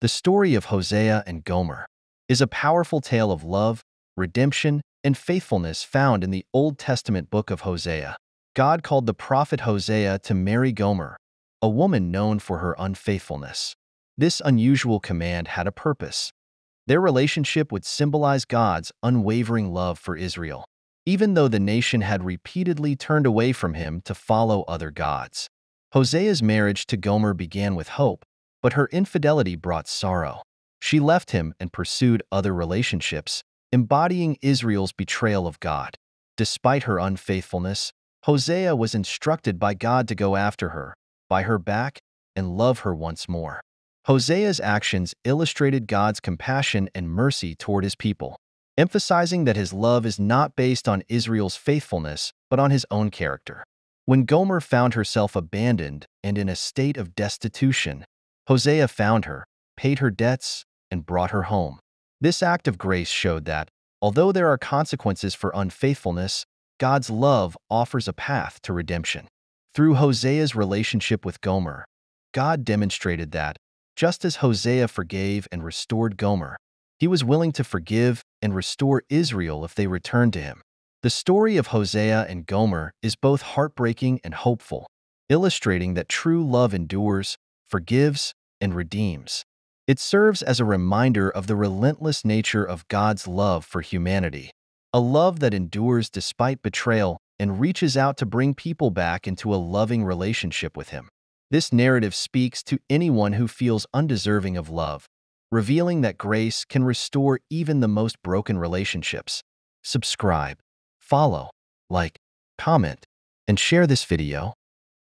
The story of Hosea and Gomer is a powerful tale of love, redemption, and faithfulness found in the Old Testament book of Hosea. God called the prophet Hosea to marry Gomer, a woman known for her unfaithfulness. This unusual command had a purpose. Their relationship would symbolize God's unwavering love for Israel, even though the nation had repeatedly turned away from him to follow other gods. Hosea's marriage to Gomer began with hope, but her infidelity brought sorrow. She left him and pursued other relationships, embodying Israel's betrayal of God. Despite her unfaithfulness, Hosea was instructed by God to go after her, buy her back, and love her once more. Hosea's actions illustrated God's compassion and mercy toward his people, emphasizing that his love is not based on Israel's faithfulness, but on his own character. When Gomer found herself abandoned and in a state of destitution, Hosea found her, paid her debts, and brought her home. This act of grace showed that, although there are consequences for unfaithfulness, God's love offers a path to redemption. Through Hosea's relationship with Gomer, God demonstrated that, just as Hosea forgave and restored Gomer, he was willing to forgive and restore Israel if they returned to him. The story of Hosea and Gomer is both heartbreaking and hopeful, illustrating that true love endures, forgives, and redeems. It serves as a reminder of the relentless nature of God's love for humanity, a love that endures despite betrayal and reaches out to bring people back into a loving relationship with Him. This narrative speaks to anyone who feels undeserving of love, revealing that grace can restore even the most broken relationships. Subscribe, follow, like, comment, and share this video